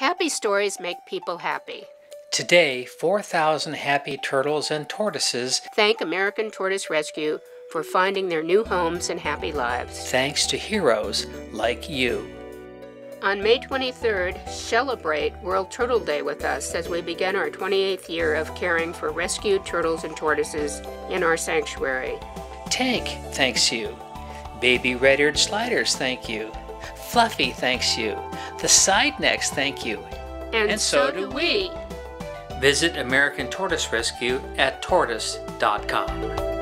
Happy stories make people happy. Today, 4,000 happy turtles and tortoises, Thank American Tortoise Rescue for finding their new homes and happy lives. thanks to heroes like you. On May 23rd, celebrate World Turtle Day with us as we begin our 28th year of caring for rescued turtles and tortoises in our sanctuary. Tank, thanks you. Baby red eared sliders, thank you. Fluffy, thanks you. The side necks, thank you. And, And so do we. Visit American Tortoise Rescue at tortoise.com.